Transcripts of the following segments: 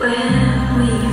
When we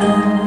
love.